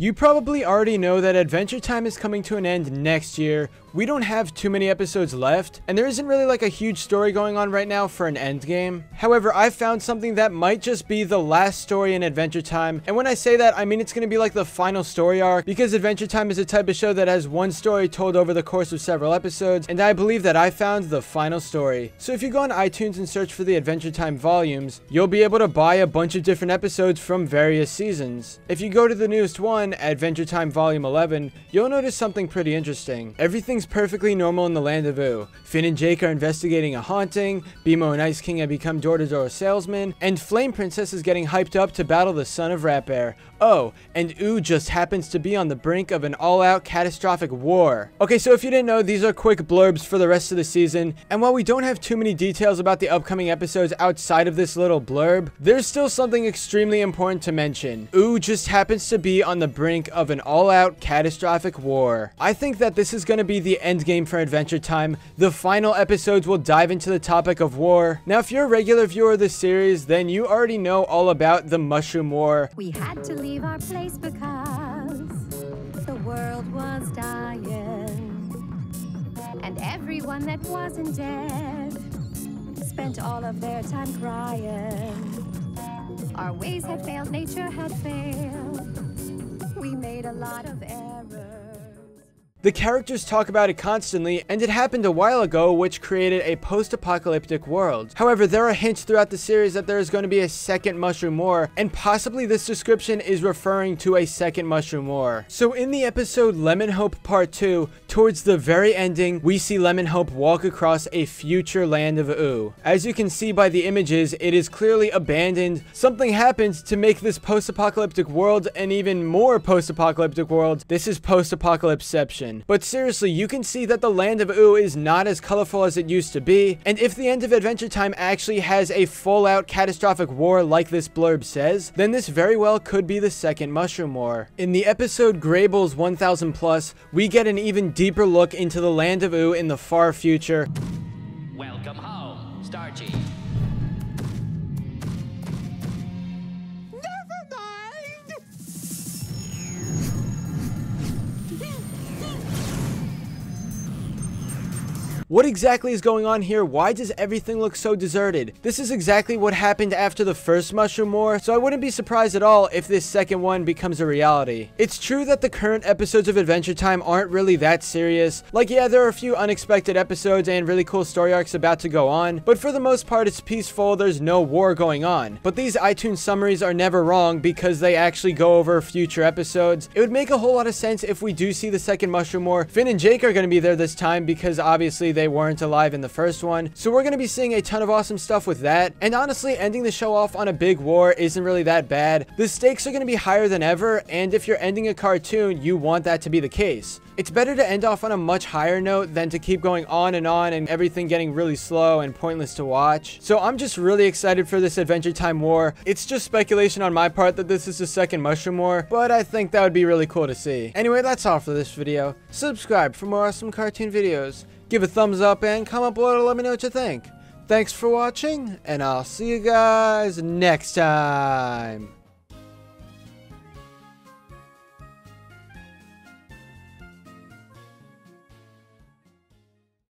You probably already know that Adventure Time is coming to an end next year. We don't have too many episodes left, and there isn't really like a huge story going on right now for an end game. However, I found something that might just be the last story in Adventure Time, and when I say that, I mean it's going to be like the final story arc, because Adventure Time is a type of show that has one story told over the course of several episodes, and I believe that I found the final story. So if you go on iTunes and search for the Adventure Time volumes, you'll be able to buy a bunch of different episodes from various seasons. If you go to the newest one, Adventure Time Volume 11, you'll notice something pretty interesting. Everything's perfectly normal in the land of Ooo. Finn and Jake are investigating a haunting, BMO and Ice King have become door-to-door salesmen, and Flame Princess is getting hyped up to battle the son of Rap Bear. Oh, and Ooo just happens to be on the brink of an all-out catastrophic war. Okay, so if you didn't know, these are quick blurbs for the rest of the season, and while we don't have too many details about the upcoming episodes outside of this little blurb, there's still something extremely important to mention. Ooo just happens to be on the brink of an all-out catastrophic war. I think that this is going to be the end game for Adventure Time. The final episodes will dive into the topic of war. Now, if you're a regular viewer of the series, then you already know all about the Mushroom War. We had to leave our place because the world was dying. And everyone that wasn't dead spent all of their time crying. Our ways had failed, nature had failed. We made a lot of errors. The characters talk about it constantly, and it happened a while ago, which created a post-apocalyptic world. However, there are hints throughout the series that there is going to be a second Mushroom War, and possibly this description is referring to a second Mushroom War. So in the episode Lemon Hope Part 2, towards the very ending, we see Lemon Hope walk across a future land of Ooo. As you can see by the images, it is clearly abandoned. Something happened to make this post-apocalyptic world an even more post-apocalyptic world. This is post-apocalypseception. But seriously, you can see that the land of Ooo is not as colorful as it used to be, and if the end of Adventure Time actually has a full-out catastrophic war like this blurb says, then this very well could be the second Mushroom War. In the episode Graybles 1000 Plus, we get an even deeper look into the land of Ooo in the far future, Welcome home, Starchy. What exactly is going on here? Why does everything look so deserted? This is exactly what happened after the first Mushroom War, so I wouldn't be surprised at all if this second one becomes a reality. It's true that the current episodes of Adventure Time aren't really that serious. Like, yeah, there are a few unexpected episodes and really cool story arcs about to go on, but for the most part, it's peaceful, there's no war going on. But these iTunes summaries are never wrong because they actually go over future episodes. It would make a whole lot of sense if we do see the second Mushroom War. Finn and Jake are going to be there this time because obviously they weren't alive in the first one. So we're going to be seeing a ton of awesome stuff with that. And honestly, ending the show off on a big war isn't really that bad. The stakes are going to be higher than ever, and if you're ending a cartoon, you want that to be the case. It's better to end off on a much higher note than to keep going on and on and everything getting really slow and pointless to watch. So I'm just really excited for this Adventure Time War. It's just speculation on my part that this is the second Mushroom War, but I think that would be really cool to see. Anyway, that's all for this video. Subscribe for more awesome cartoon videos. Give a thumbs up and comment below to let me know what you think. Thanks for watching, and I'll see you guys next time.